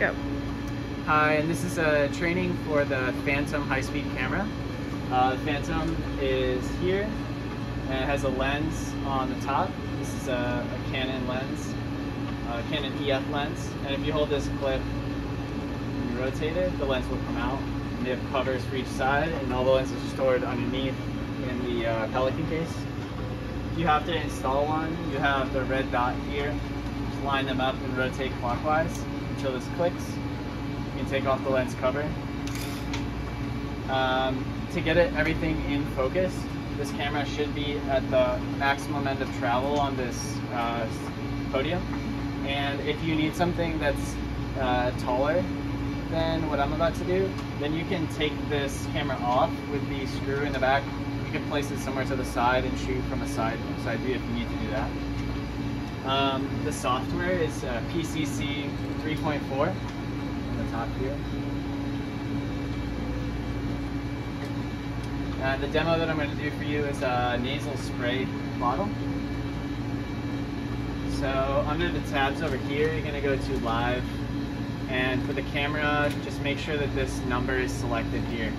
Go. Hi, and this is a training for the Phantom high-speed camera. Uh, the Phantom is here, and it has a lens on the top. This is a, a Canon lens, a Canon EF lens, and if you hold this clip and you rotate it, the lens will come out. And they have covers for each side, and all the lenses are stored underneath in the uh, Pelican case. If you have to install one, you have the red dot here. Line them up and rotate clockwise until this clicks. You can take off the lens cover. Um, to get it everything in focus, this camera should be at the maximum end of travel on this uh, podium. And if you need something that's uh, taller than what I'm about to do, then you can take this camera off with the screw in the back. You can place it somewhere to the side and shoot from a side, side view if you need to do that. Um, the software is uh, PCC 3.4 on the top here. Uh, the demo that I'm going to do for you is a nasal spray bottle. So under the tabs over here, you're going to go to live. And for the camera, just make sure that this number is selected here.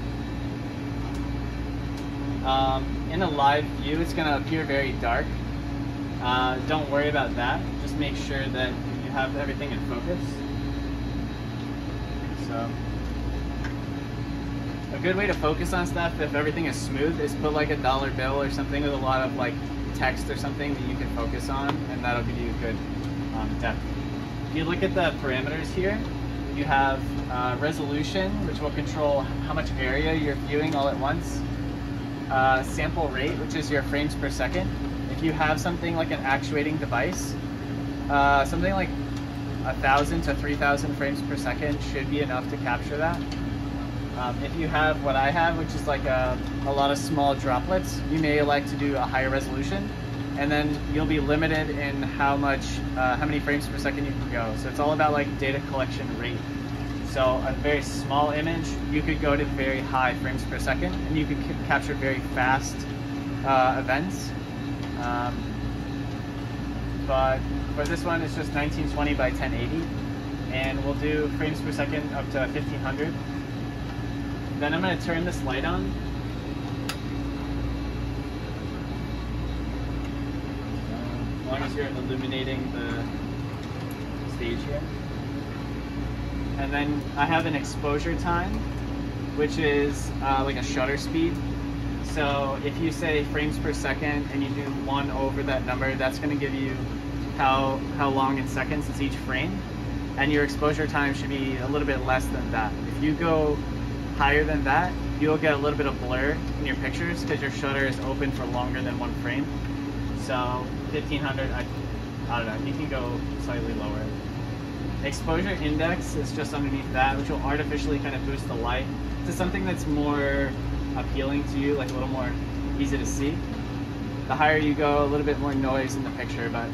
Um, in a live view, it's going to appear very dark. Uh, don't worry about that. Just make sure that you have everything in focus. So a good way to focus on stuff if everything is smooth is put like a dollar bill or something with a lot of like text or something that you can focus on and that'll give you good um, depth. If you look at the parameters here, you have uh, resolution, which will control how much area you're viewing all at once. Uh, sample rate, which is your frames per second. If you have something like an actuating device, uh, something like a thousand to 3,000 frames per second should be enough to capture that. Um, if you have what I have, which is like a, a lot of small droplets, you may elect to do a higher resolution, and then you'll be limited in how much, uh, how many frames per second you can go. So it's all about like data collection rate. So a very small image, you could go to very high frames per second, and you could capture very fast uh, events. Um, but for this one, it's just 1920 by 1080, and we'll do frames per second up to 1500. Then I'm going to turn this light on. as long as you're illuminating the stage here. And then I have an exposure time, which is uh, like a shutter speed. So if you say frames per second and you do one over that number, that's going to give you how, how long in seconds is each frame. And your exposure time should be a little bit less than that. If you go higher than that, you'll get a little bit of blur in your pictures because your shutter is open for longer than one frame. So 1500, I, I don't know, you can go slightly lower. Exposure index is just underneath that, which will artificially kind of boost the light to something that's more appealing to you, like a little more easy to see. The higher you go, a little bit more noise in the picture, but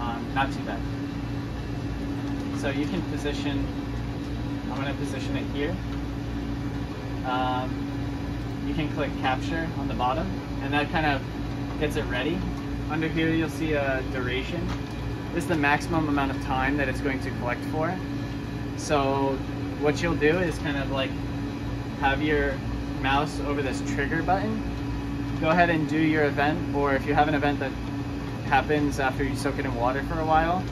um, not too bad. So you can position, I'm going to position it here. Um, you can click capture on the bottom and that kind of gets it ready. Under here you'll see a duration. This is the maximum amount of time that it's going to collect for. So what you'll do is kind of like have your mouse over this trigger button. Go ahead and do your event or if you have an event that happens after you soak it in water for a while,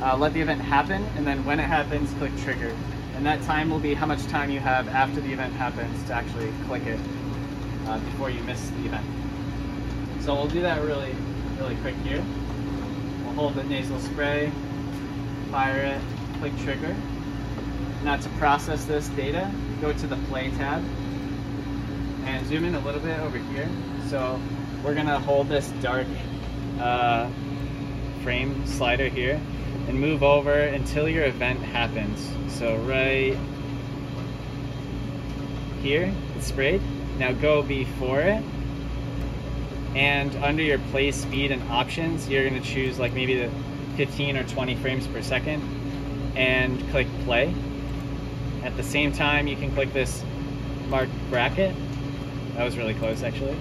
uh, let the event happen and then when it happens click trigger and that time will be how much time you have after the event happens to actually click it uh, before you miss the event. So we'll do that really, really quick here. We'll hold the nasal spray, fire it, click trigger. Now to process this data, go to the play tab and zoom in a little bit over here. So we're gonna hold this dark uh, frame slider here and move over until your event happens. So right here, it's sprayed. Now go before it. And under your play speed and options, you're gonna choose like maybe the 15 or 20 frames per second and click play. At the same time, you can click this mark bracket. That was really close actually.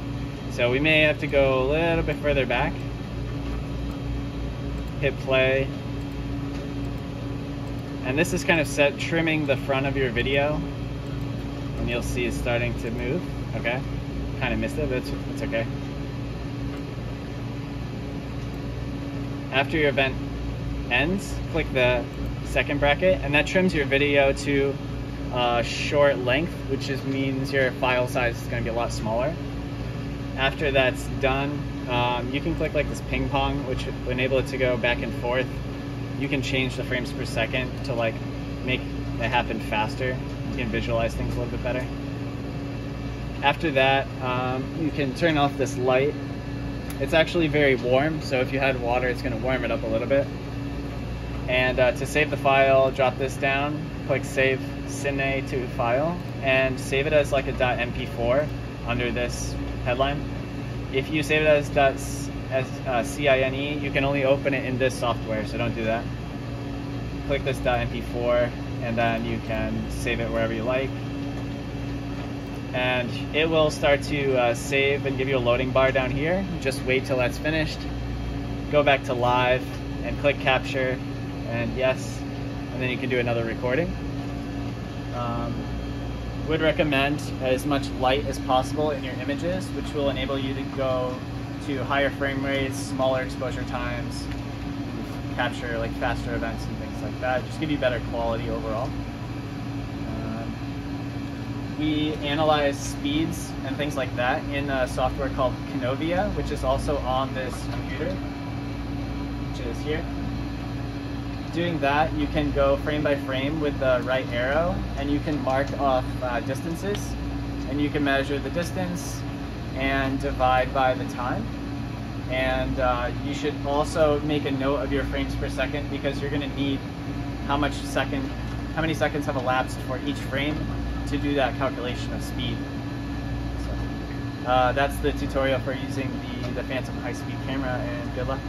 So we may have to go a little bit further back. Hit play, And this is kind of set trimming the front of your video. And you'll see it's starting to move. Okay. Kind of missed it, but it's, okay. After your event ends, click the second bracket, and that trims your video to uh, short length, which just means your file size is going to be a lot smaller. After that's done, um, you can click like this ping pong, which will enable it to go back and forth. You can change the frames per second to like make it happen faster. You can visualize things a little bit better. After that, um, you can turn off this light. It's actually very warm, so if you had water, it's going to warm it up a little bit. And uh, to save the file, drop this down, click Save Cine to File, and save it as like a .mp4 under this headline. If you save it as uh, CINE, you can only open it in this software, so don't do that. Click this .mp4, and then you can save it wherever you like. And it will start to uh, save and give you a loading bar down here. Just wait till that's finished. Go back to live and click capture and yes, and then you can do another recording. Um, would recommend as much light as possible in your images, which will enable you to go to higher frame rates, smaller exposure times, capture like faster events and things like that. Just give you better quality overall. Um, we analyze speeds and things like that in a software called Kinovea, which is also on this computer, which is here doing that, you can go frame by frame with the right arrow and you can mark off uh, distances and you can measure the distance and divide by the time. And uh, you should also make a note of your frames per second because you're gonna need how much second, how many seconds have elapsed for each frame to do that calculation of speed. So, uh, that's the tutorial for using the, the Phantom high-speed camera and good luck.